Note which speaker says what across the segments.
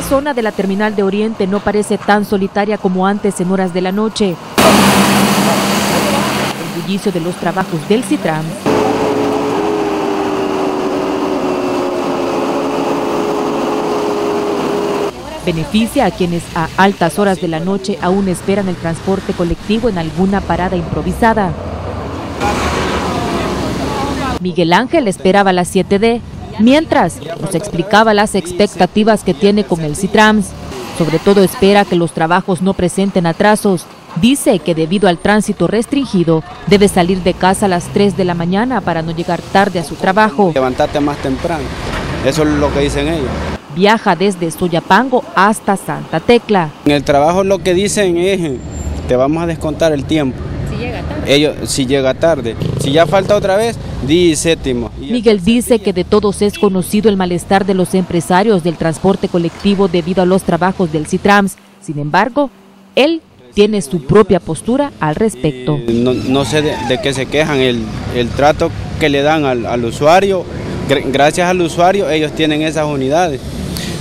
Speaker 1: La zona de la terminal de Oriente no parece tan solitaria como antes en horas de la noche. El bullicio de los trabajos del Citram beneficia a quienes a altas horas de la noche aún esperan el transporte colectivo en alguna parada improvisada. Miguel Ángel esperaba las 7D, mientras nos explicaba las expectativas que tiene con el Citrams. Sobre todo espera que los trabajos no presenten atrasos. Dice que debido al tránsito restringido, debe salir de casa a las 3 de la mañana para no llegar tarde a su trabajo.
Speaker 2: Levantarte más temprano, eso es lo que dicen ellos.
Speaker 1: Viaja desde Soyapango hasta Santa Tecla.
Speaker 2: En el trabajo lo que dicen es, te vamos a descontar el tiempo.
Speaker 1: Si llega tarde.
Speaker 2: Ellos, si llega tarde. Si ya falta otra vez.
Speaker 1: Miguel dice que de todos es conocido el malestar de los empresarios del transporte colectivo debido a los trabajos del Citrams. Sin embargo, él tiene su propia postura al respecto.
Speaker 2: No, no sé de, de, qué se quejan, el, el trato que le dan al, al usuario, gracias al usuario ellos tienen esas unidades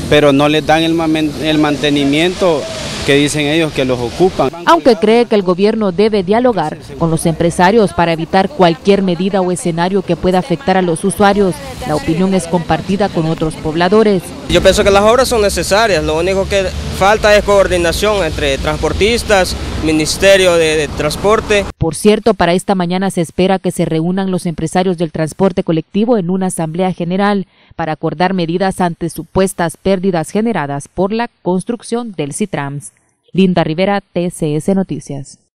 Speaker 2: pero no les dan el, el mantenimiento que dicen ellos que los ocupan.
Speaker 1: Aunque cree que el gobierno debe dialogar con los empresarios para evitar cualquier medida o escenario que pueda afectar a los usuarios, la opinión es compartida con otros pobladores.
Speaker 3: Yo pienso que las obras son necesarias, lo único que falta es coordinación entre transportistas, Ministerio de, de, Transporte.
Speaker 1: Por cierto, para esta mañana se espera que se reúnan los empresarios del transporte colectivo en una asamblea general para acordar medidas ante supuestas pérdidas generadas por la construcción del Citrams. Linda Rivera, TCS Noticias.